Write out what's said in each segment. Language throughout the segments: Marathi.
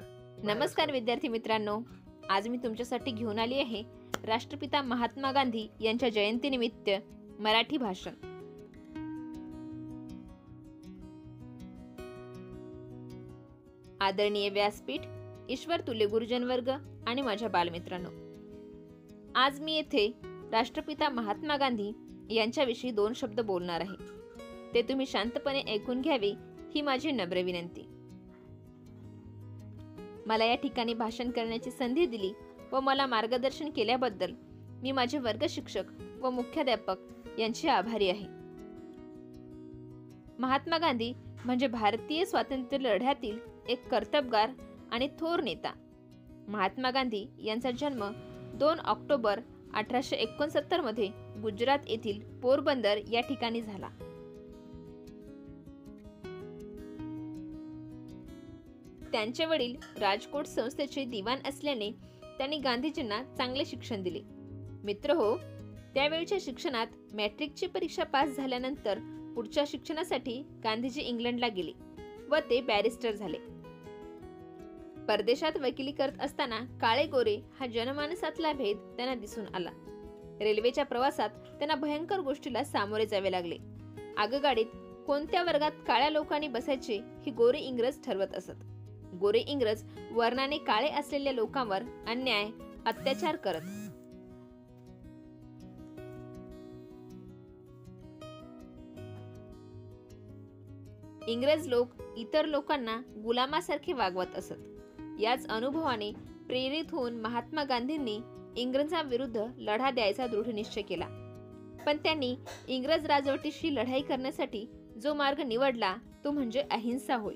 नमस्कार. नमस्कार विद्यार्थी मित्रांनो. आज मी तुमच्यासाठी घेऊन आली आहे राष्ट्रपिता महात्मा गांधी यांच्या जयंतीनिमित्त मराठी भाषण. आदरणीय व्यासपीठ ईश्वर तुले गुरुजन वर्ग आणि माझ्या बालमित्रांनो. आज मी येथे राष्ट्रपिता महात्मा गांधी यांच्याविषयी दोन शब्द बोलणार आहे. ते तुम्ही शांतपणे ऐकून घ्यावे ही माझी नम्र विनंती. मला या ठिकाणी भाषण करण्याची संधी दिली व मला मार्गदर्शन केल्याबद्दल मी माझे वर्ग शिक्षक व मुख्याध्यापक यांची आभारी आहे. महात्मा गांधी म्हणजे भारतीय स्वातंत्र्य लढ्यातील एक कर्तबगार आणि थोर नेता. महात्मा गांधी यांचा जन्म दोन ऑक्टोबर अठराशे एकोणसत्तरमध्ये गुजरात येथील पोरबंदर या ठिकाणी झाला. त्यांचे वडील राजकोट संस्थेचे दिवाण असल्याने त्यांनी गांधीजींना चांगले शिक्षण दिले. मित्र हो त्यावेळच्या शिक्षणात मॅट्रिकची परीक्षा पास झाल्यानंतर पुढच्या शिक्षणासाठी गांधीजी इंग्लंडला गेले व ते बॅरिस्टर झाले. परदेशात वकिली करत असताना काळे गोरे हा जनमानसातला भेद त्यांना दिसून आला. रेल्वेच्या प्रवासात त्यांना भयंकर गोष्टीला सामोरे जावे लागले. आगगाडीत कोणत्या वर्गात काळ्या लोकांनी बसायचे हे गोरे इंग्रज ठरवत असत. गोरे इंग्रज वर्णाने काळे असलेल्या लोकांवर अन्याय अत्याचार करत. इंग्रज लोक इतर लोकांना गुलामासारखे वागवत असत. याच अनुभवाने प्रेरित होऊन महात्मा गांधींनी इंग्रजांविरुद्ध लढा द्यायचा दृढ निश्चय केला. पण त्यांनी इंग्रज राजवटीशी लढाई करण्यासाठी जो मार्ग निवडला तो म्हणजे अहिंसा होय.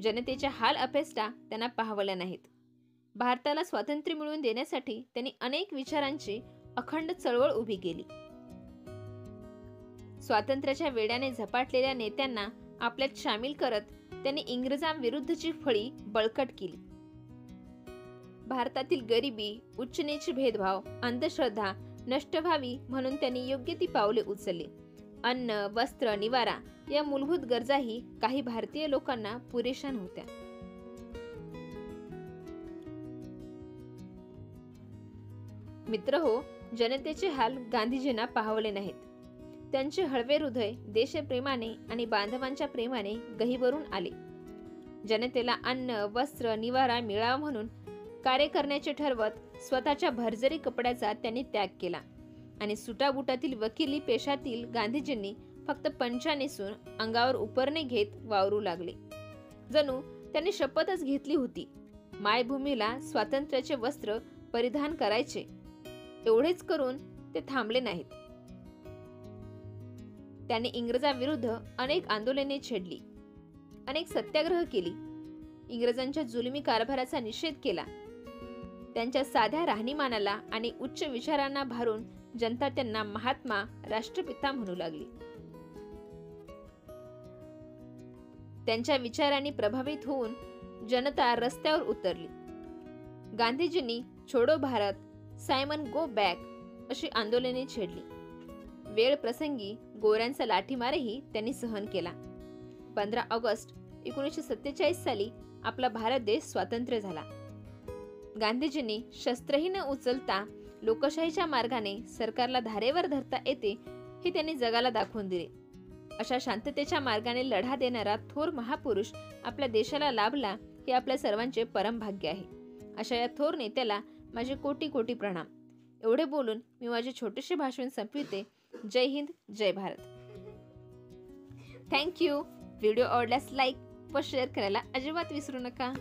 जनतेच्या हाल अपेष्टा त्यांना पाहवल्या नाहीत. भारताला स्वातंत्र्य मिळवून देण्यासाठी त्यांनी अनेक विचारांची अखंड चळवळ उभी केली. स्वातंत्र्याच्या वेड्याने झपाटलेल्या नेत्यांना आपल्यात सामील करत त्यांनी इंग्रजांविरुद्धची फळी बळकट केली. भारतातील गरिबी उच्च नीच भेदभाव अंधश्रद्धा नष्ट व्हावी म्हणून त्यांनी योग्य ती पावले उचलली. अन्न वस्त्र निवारा या मूलभूत गरजाही काही भारतीय लोकांना पुरेशा नव्हत्या. मित्र हो जनतेचे हाल गांधीजींना पाहवले नाहीत. त्यांचे हळवे हृदय देशप्रेमाने आणि बांधवांच्या प्रेमाने गहीवरून आले. जनतेला अन्न वस्त्र निवारा मिळावा म्हणून कार्य करण्याचे ठरवत स्वतःच्या भरजरी कपड्याचा त्यांनी त्याग केला. आणि सुटाबुटातील वकिली पेशातील गांधीजींनी फक्त पंचा नेसून अंगावर उपरणे घेत वावरू लागले. जणू त्यांनी शपथच घेतली होती. मायभूमीला स्वातंत्र्याचे वस्त्र परिधान करायचे. एवढेच करून ते थांबले नाहीत. त्यांनी इंग्रजांविरुद्ध अनेक आंदोलने छेडली. अनेक सत्याग्रह केली. इंग्रजांच्या जुलमी कारभाराचा निषेध केला. त्यांच्या साध्या राहणीमानाला आणि उच्च विचारांना भारून जनता त्यांना महात्मा राष्ट्रपिता म्हणू लागली. त्यांच्या विचारांनी प्रभावित होऊन जनता रस्त्यावर उतरली. गांधीजींनी छोडो भारत सायमन गो बॅक अशी आंदोलने छेडली. वेळ प्रसंगी गोऱ्यांचा लाठीमारही त्यांनी सहन केला. पंधरा ऑगस्ट एकोणीसशे सत्तेचाळीस साली आपला भारत देश स्वातंत्र्य झाला. गांधीजींनी शस्त्रही न उचलता लोकशाहीच्या मार्गाने सरकारला धारेवर धरता येते हे त्यांनी जगाला दाखवून दिले. अशा शांततेच्या मार्गाने लढा देणारा थोर महापुरुष आपल्या देशाला लाभला हे आपल्या सर्वांचे परम भाग्य आहे. अशा या थोर नेत्याला माझे कोटी कोटी प्रणाम. एवढे बोलून मी माझे छोटेसे भाषण संपविते. जय हिंद जय भारत. थँक्यू व्हिडिओ आवडल्यास लाईक व शेअर करायला अजिबात विसरू नका.